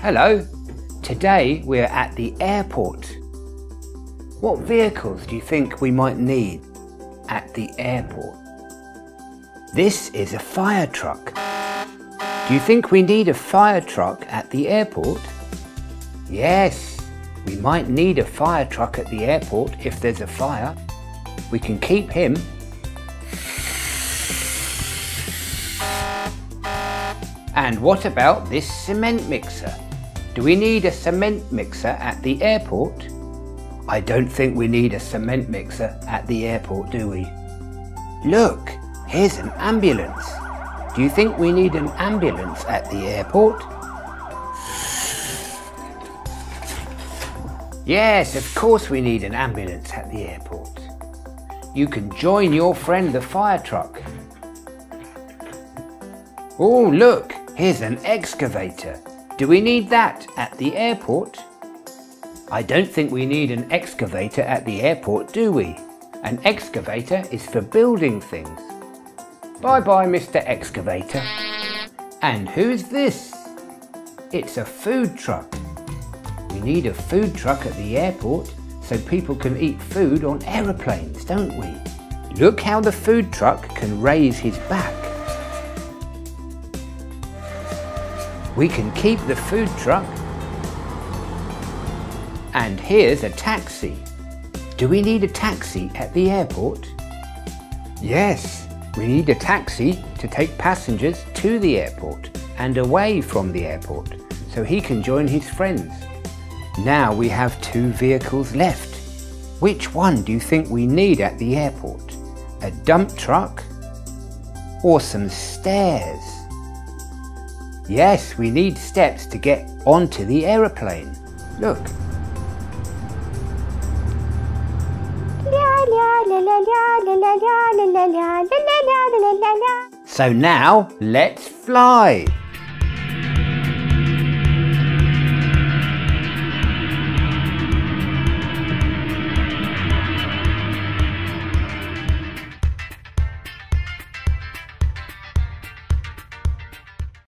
Hello. Today we're at the airport. What vehicles do you think we might need at the airport? This is a fire truck. Do you think we need a fire truck at the airport? Yes, we might need a fire truck at the airport if there's a fire. We can keep him. And what about this cement mixer? Do we need a cement mixer at the airport? I don't think we need a cement mixer at the airport, do we? Look, here's an ambulance. Do you think we need an ambulance at the airport? Yes, of course we need an ambulance at the airport. You can join your friend the fire truck. Oh, look, here's an excavator. Do we need that at the airport? I don't think we need an excavator at the airport, do we? An excavator is for building things. Bye bye, Mr. Excavator. And who's this? It's a food truck. We need a food truck at the airport so people can eat food on aeroplanes, don't we? Look how the food truck can raise his back. We can keep the food truck. And here's a taxi. Do we need a taxi at the airport? Yes, we need a taxi to take passengers to the airport and away from the airport so he can join his friends. Now we have two vehicles left. Which one do you think we need at the airport? A dump truck or some stairs? Yes, we need steps to get onto the aeroplane. Look. So now, let's fly.